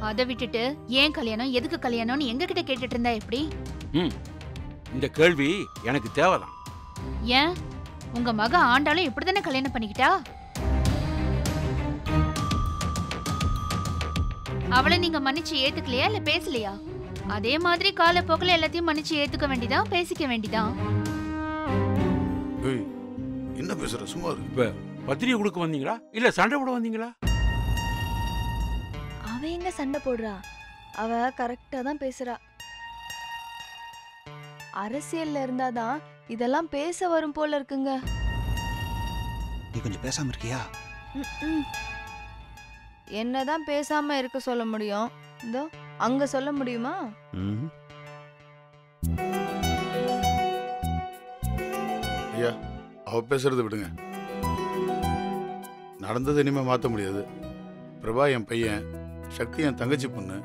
அதை விட்டுட்டு ஏன் கல்யாணம்? எதுக்கு கல்யாணம்னு எங்க கிட்ட கேட்டுட்டு இருந்தா எப்படி? ம். இந்த கேள்வி எனக்கு தேவைதான். ஏன்? உங்க மக ஆண்டாலும் இப்படிதானே கல்யாணம் பண்ணிக்கிட்டா? அவளை நீங்க மன்னிச்சு ஏத்துக்கலையா இல்ல பேசலையா? அதே மாதிரி காலப்போக்கில் எல்லாத்தையும் மன்னிச்சு ஏத்துக்க வேண்டிதான் பேசிக்க வேண்டிதான். ஏய் என்ன பேசுற? சும்மா இப்ப பத்திரிகை கொடுக்க வந்தீங்களா? இல்ல சண்டை போட வந்தீங்களா? அவ எங்க சண்டை போடுறா? அவ கரெக்டா தான் பேசுறா. அரசியல்ல இருந்தாதான் இதெல்லாம் பேச வரும் போல இருக்குங்க. நீ கொஞ்சம் பேசாம இருக்கியா. என்னதான் பேசாம இருக்க சொல்ல முடியும். இதோ அங்க சொல்ல முடியுமா? ஐயா அவ பேசுறதை விடுங்க. நடந்ததை இனிமே மாற்ற முடியாது. பிரபா என் பையன் சக்தி என் தங்கச்சி பொண்ணு.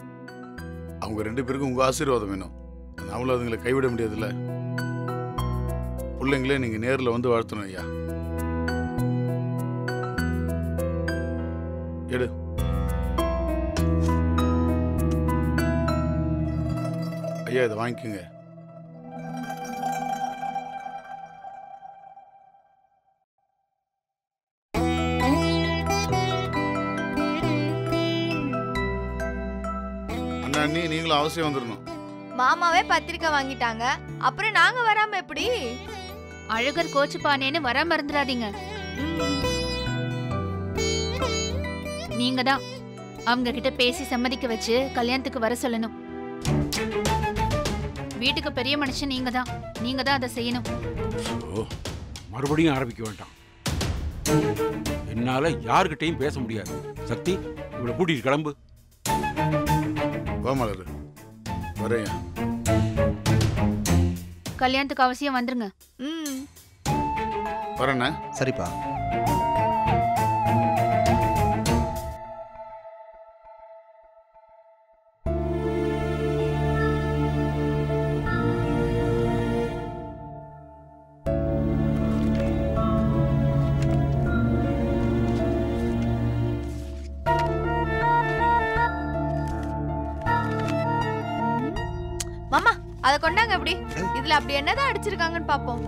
அவங்க ரெண்டு பேருக்கும் உங்கள் ஆசீர்வாதம் வேணும். நாமளும் அதுங்களை கைவிட முடியாதுல்ல? பிள்ளைங்களே நீங்கள் நேரில் வந்து வாழ்த்தணும் ஐயா. எடு. ஐயா இதை வாங்கிக்கோங்க. அண்ணா நீங்களும் அவசியம் வந்துடணும் மாமாவே பத்திரிக்கை வாங்கிட்டாங்க. அப்புறம் நாங்க வராம எப்படி? அழகர் கோச்சுப்பானேன்னு வர மறந்துடாதீங்க நீங்க தான் அவங்க கிட்ட பேசி சம்மதிக்க வச்சு கல்யாணத்துக்கு வர சொல்லணும். வீட்டுக்கு பெரிய மனுஷன் நீங்க தான் நீங்க தான் அதை செய்யணும். மறுபடியும் ஆரம்பிக்க வேண்டாம். என்னால யார்கிட்டயும் பேச முடியாது. சக்தி இவளை கூட்டிட்டு கிளம்பு. வா மலர். வரேன். கல்யாணத்துக்கு அவசியம் வந்துருங்க. ம். வரேண்ணே. சரிப்பா. அதை கொண்டாங்க எப்படி? இதுல அப்படி என்னதான் அடிச்சிருக்காங்கன்னு பாப்போம்.